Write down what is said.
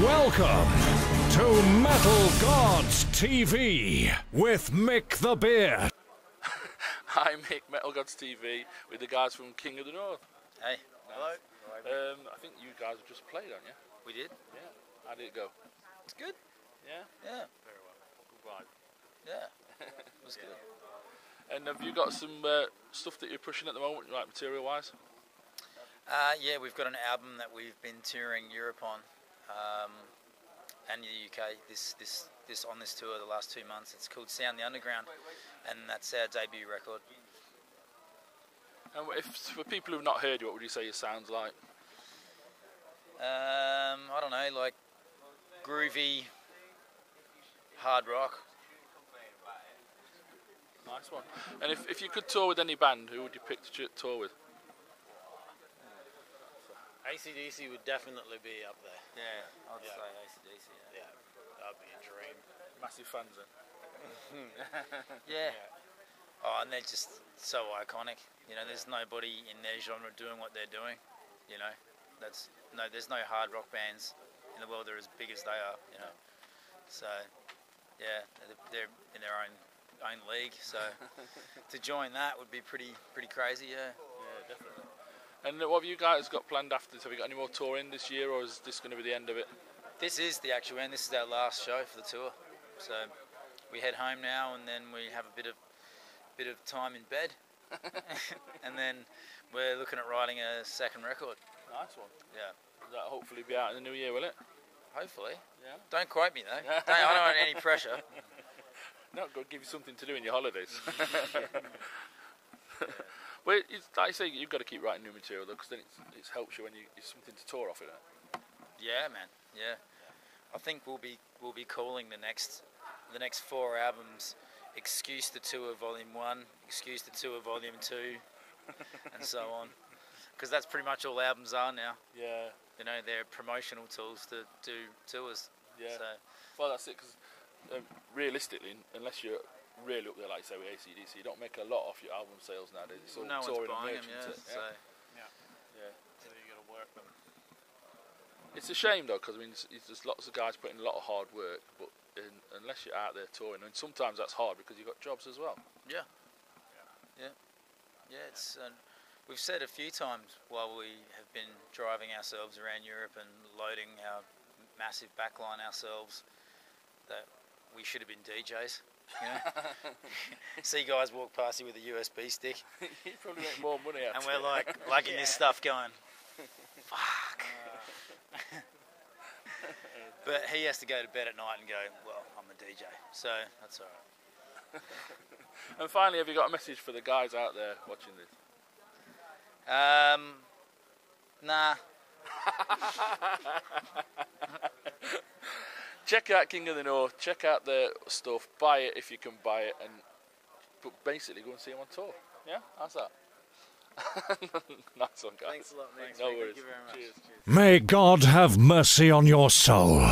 Welcome to Metal Gods TV with Mick the Beard. Hi, Mick, Metal Gods TV, with the guys from King of the North. Hey, Hello. Um, I think you guys have just played, haven't you? we did. Yeah. How did it go? It's good. Yeah. Yeah, Very well. Good vibe. yeah. It was good. And have you got some uh, stuff that you're pushing at the moment, like material-wise? Uh, yeah, we've got an album that we've been touring Europe on, um, and the UK. This this this on this tour the last two months. It's called Sound the Underground, and that's our debut record. And if for people who've not heard you, what would you say it sounds like? Um, I don't know, like groovy hard rock. Nice one. And if, if you could tour with any band, who would you pick to tour with? ACDC would definitely be up there. Yeah, I'd Yeah. say ACDC. Yeah, that'd be a dream. Massive fans then. Yeah. Oh, and they're just so iconic. You know, there's nobody in their genre doing what they're doing. You know, that's no, there's no hard rock bands in the world that are as big as they are. You know, so yeah, they're- they're in their own own league. So to join that would be pretty pretty crazy. Yeah. Yeah, definitely. And what have you guys got planned after this? Have you got any more touring this year, or is this going to be the end of it? This is the actual end. This is our last show for the tour. So we head home now, and then we have a bit of bit of time in bed, and then we're looking at writing a second record. Nice one. Yeah. That'll hopefully be out in the new year, will it? Hopefully. Yeah. Don't quote me though. don't, I don't want any pressure. No, go give you something to do in your holidays. Well, it's, like I say, you've got to keep writing new material though, because then it's, it helps you when you it's something to tour off it. Yeah, man. Yeah. I think we'll be we'll be calling the next the next four albums Excuse the Tour Volume One, Excuse the Tour Volume Two, and so on. Because that's pretty much all albums are now. Yeah, You know, they're promotional tools to do tours. yeah. So Well, that's it. Because um, realistically, unless you're really up there, like say with ACDC, you don't make a lot off your album sales nowadays. It's all no one's touring and buying them. Yeah. isn't? So yeah. So you got to work them. It's a shame though, because I mean, it's, it's, there's lots of guys putting a lot of hard work, but in, unless you're out there touring, and sometimes that's hard because you've got jobs as well. yeah, yeah, yeah. It's uh, we've said a few times while we have been driving ourselves around Europe and loading our massive backline ourselves that we should have been DJs. You know? See guys walk past you with a USB stick, you probably make more money out and we're like liking this stuff going, fuck. but he has to go to bed at night and go, well, I'm a DJ, so that's all right. And finally, have you got a message for the guys out there watching this? Um, nah. Check out King of the North. Check out their stuff. Buy it if you can buy it, and but basically go and see them on tour. Yeah, how's that? nice one, guys. Thanks a lot, mate. No worries. Thank you very much. Cheers. May God have mercy on your soul.